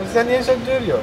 O yüzden niye sen diyor ya.